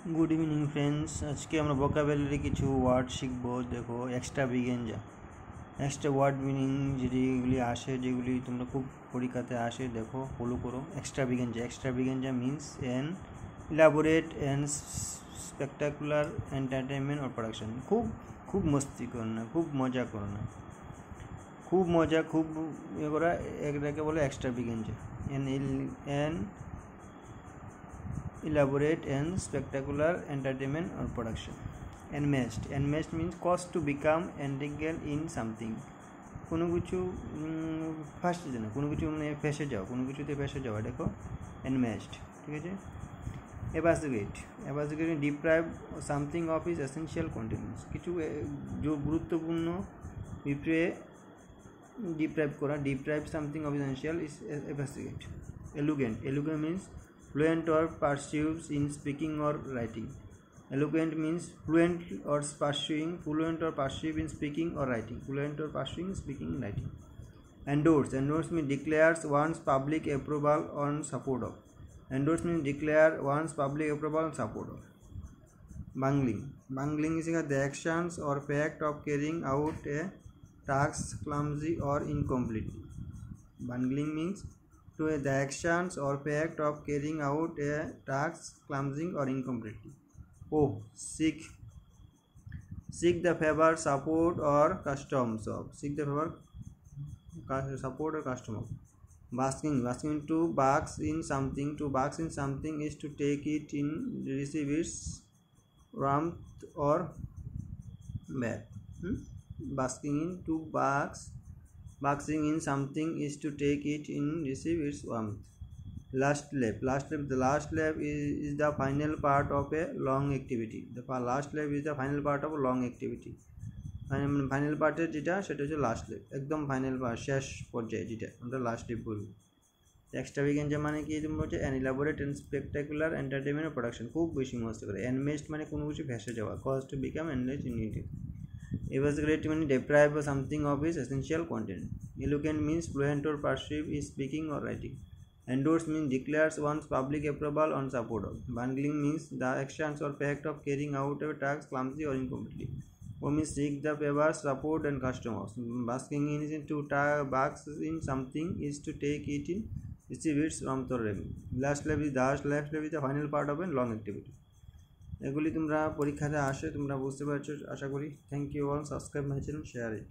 Good evening friends আজকে আমরা vocabulary কিছু ওয়ার্ড শিখব। দেখো extravaganza extra word meaning যেগুলি আসে, যেগুলি তোমরা খুব পরীক্ষাতে আসে, দেখো ফলো করো। Extravaganza extravaganza means an elaborate and spectacular entertainment or production খুব খুব মস্তি করো না, খুব মজা করো না। খুব মজা, খুব ইয়ে করা, এটাকে বলে extravaganza an an elaborate and spectacular entertainment or production. Enmeshed. Enmeshed means cause to become entangled in something. কোনো কিছু ফার্স্ট না কোনো কিছু মানে ফেসে যাও কোনো কিছুতে ফেসে যাওয়া, দেখো এনমেস্ট ঠিক আছে eviscerate eviscerate deprive something of its essential contents কিছু গুরুত্বপূর্ণ বিপ্রে ডিপ্রাইভ করা deprive something of essential its eviscerate eloquent eloquent means fluent or pursues in speaking or writing. Eloquent means fluent or pursuing fluent or perceive in speaking or writing. Fluent or pursuing speaking writing. Endorse. Endorse means declares one's public approval on support of. Endorse means declare one's public approval on support of. Bungling bungling is the actions or fact of carrying out a task clumsy or incompletely bungling means to the actions or fact of carrying out a task clumsy or incompletely. Oh, seek seek the favor, support or customs of seek the favor, support or custom of. Basking basking to bask in something to bask in something is to take it in receive its warmth or bad. Hmm? Basking in to bask Boxing in something is to take it in receive its warmth. Last lap. Last lap. The last lap is, is the final part of a long activity. The last lap is the final part of a. Final পার্টের যেটা সেটা হচ্ছে last লেপ একদম final part শেষ পর্যায়ে যেটা আমরা লাস্ট লেপ বলব এক্সট্রাভিগেন্সা মানে কি তোমরা হচ্ছে an elaborate and spectacular entertainment production খুব বেশি মস্ত করে অ্যানমেস্ট মানে কোনো কিছু ভেসে যাওয়া cause to become অ্যানলেজ in Evacuate means deprive something of its essential content. Eloquent means fluent or perceive is speaking or writing. Endorse means declares one's public approval on support of. Bungling means the actions or fact of carrying out a task clumsy or incompletely. Or means seek the favor, support and customers. Basking in to bask in something is to take it in receive its warmth or revenue. Last level is the last level is the final part of a long activity. এগুলি তোমরা পরীক্ষাতে আসে, তোমরা বুঝতে পারছ, আশা করি। Thank you all subscribe my channel share it